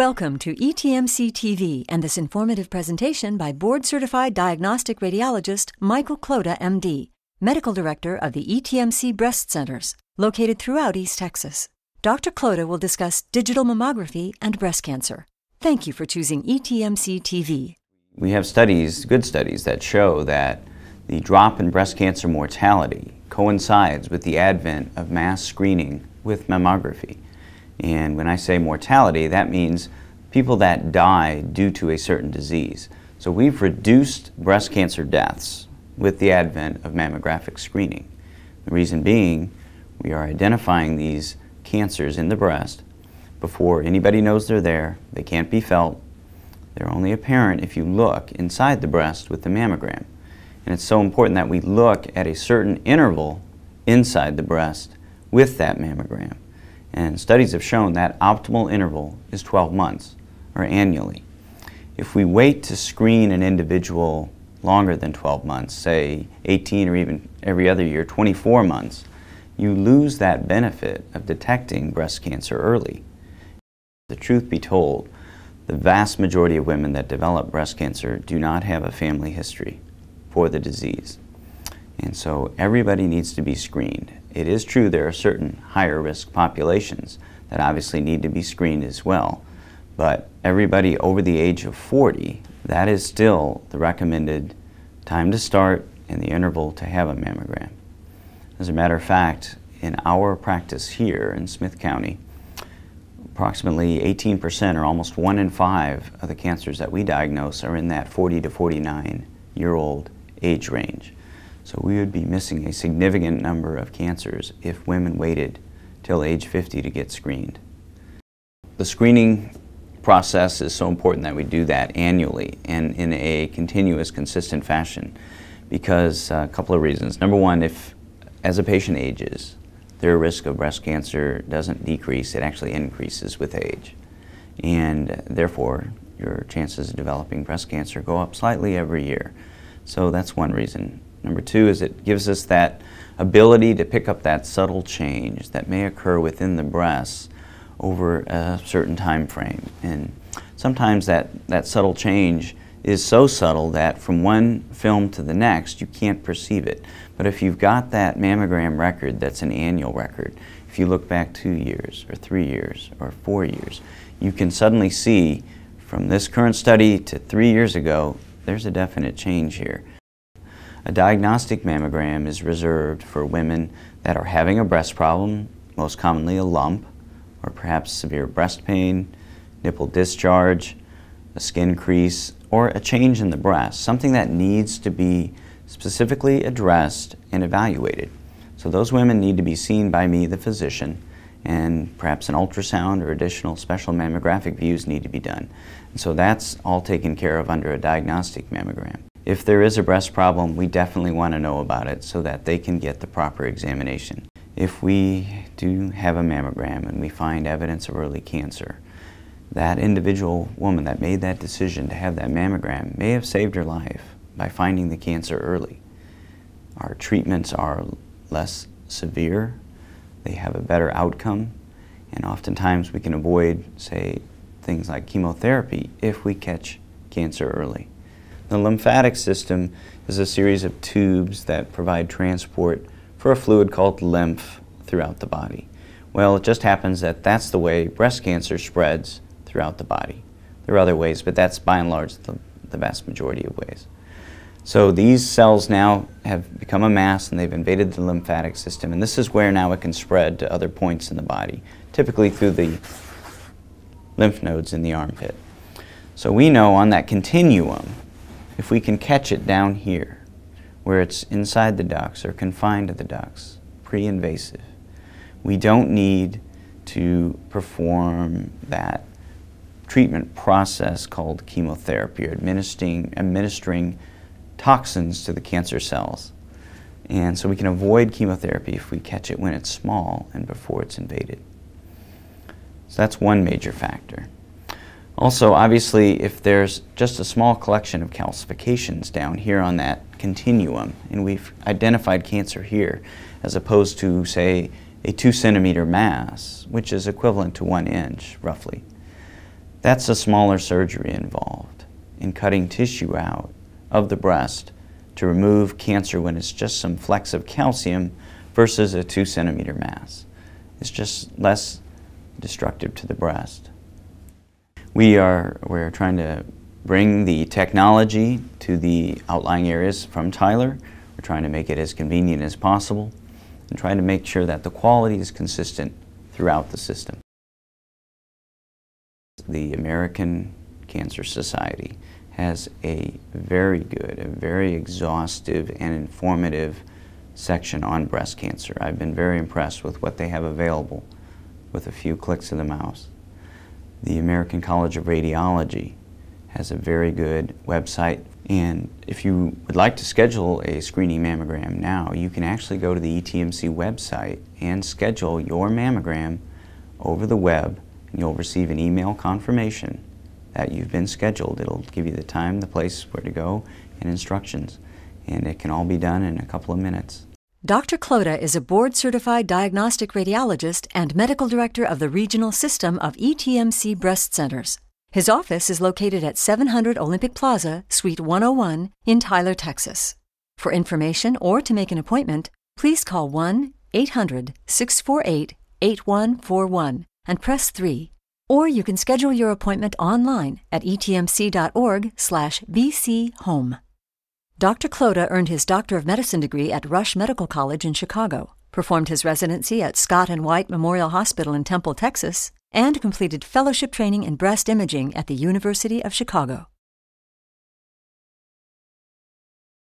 Welcome to ETMC TV and this informative presentation by board certified diagnostic radiologist Michael Klouda, MD, Medical Director of the ETMC Breast Centers, located throughout East Texas. Dr. Klouda will discuss digital mammography and breast cancer. Thank you for choosing ETMC TV. We have studies, good studies, that show that the drop in breast cancer mortality coincides with the advent of mass screening with mammography. And when I say mortality, that means people that die due to a certain disease. So we've reduced breast cancer deaths with the advent of mammographic screening. The reason being, we are identifying these cancers in the breast before anybody knows they're there, they can't be felt, they're only apparent if you look inside the breast with the mammogram. And it's so important that we look at a certain interval inside the breast with that mammogram. And studies have shown that optimal interval is 12 months or annually. If we wait to screen an individual longer than 12 months, say 18 or even every other year, 24 months, you lose that benefit of detecting breast cancer early. The truth be told, the vast majority of women that develop breast cancer do not have a family history for the disease. And so everybody needs to be screened. It is true there are certain higher risk populations that obviously need to be screened as well. But everybody over the age of 40, that is still the recommended time to start and the interval to have a mammogram. As a matter of fact, in our practice here in Smith County, approximately 18% or almost one in five of the cancers that we diagnose are in that 40 to 49 year old age range. So we would be missing a significant number of cancers if women waited till age 50 to get screened. The screening process is so important that we do that annually and in a continuous, consistent fashion because uh, a couple of reasons. Number one, if as a patient ages, their risk of breast cancer doesn't decrease, it actually increases with age. And therefore, your chances of developing breast cancer go up slightly every year. So that's one reason. Number two is it gives us that ability to pick up that subtle change that may occur within the breasts over a certain time frame. And sometimes that, that subtle change is so subtle that from one film to the next you can't perceive it. But if you've got that mammogram record that's an annual record, if you look back two years or three years or four years, you can suddenly see from this current study to three years ago, there's a definite change here. A diagnostic mammogram is reserved for women that are having a breast problem, most commonly a lump, or perhaps severe breast pain, nipple discharge, a skin crease, or a change in the breast, something that needs to be specifically addressed and evaluated. So those women need to be seen by me, the physician, and perhaps an ultrasound or additional special mammographic views need to be done. And so that's all taken care of under a diagnostic mammogram. If there is a breast problem, we definitely want to know about it so that they can get the proper examination. If we do have a mammogram and we find evidence of early cancer, that individual woman that made that decision to have that mammogram may have saved her life by finding the cancer early. Our treatments are less severe, they have a better outcome, and oftentimes we can avoid, say, things like chemotherapy if we catch cancer early. The lymphatic system is a series of tubes that provide transport for a fluid called lymph throughout the body. Well, it just happens that that's the way breast cancer spreads throughout the body. There are other ways, but that's by and large the, the vast majority of ways. So these cells now have become a mass and they've invaded the lymphatic system, and this is where now it can spread to other points in the body, typically through the lymph nodes in the armpit. So we know on that continuum, if we can catch it down here, where it's inside the ducts or confined to the ducts, pre-invasive, we don't need to perform that treatment process called chemotherapy or administering, administering toxins to the cancer cells. And so we can avoid chemotherapy if we catch it when it's small and before it's invaded. So that's one major factor. Also, obviously, if there's just a small collection of calcifications down here on that continuum, and we've identified cancer here, as opposed to, say, a two centimeter mass, which is equivalent to one inch, roughly, That's a smaller surgery involved in cutting tissue out of the breast to remove cancer when it's just some flecks of calcium versus a two centimeter mass. It's just less destructive to the breast. We are we're trying to bring the technology to the outlying areas from Tyler. We're trying to make it as convenient as possible and trying to make sure that the quality is consistent throughout the system. The American Cancer Society has a very good, a very exhaustive and informative section on breast cancer. I've been very impressed with what they have available with a few clicks of the mouse. The American College of Radiology has a very good website. And if you would like to schedule a screening mammogram now, you can actually go to the ETMC website and schedule your mammogram over the web, and you'll receive an email confirmation that you've been scheduled. It'll give you the time, the place where to go, and instructions. And it can all be done in a couple of minutes. Dr. Klouda is a board certified diagnostic radiologist and medical director of the regional system of ETMC breast centers. His office is located at 700 Olympic Plaza, Suite 101 in Tyler, Texas. For information or to make an appointment, please call 1 800 648 8141 and press 3. Or you can schedule your appointment online at etmc.org/bchome. Dr. Klouda earned his Doctor of Medicine degree at Rush Medical College in Chicago, performed his residency at Scott and White Memorial Hospital in Temple, Texas, and completed fellowship training in breast imaging at the University of Chicago.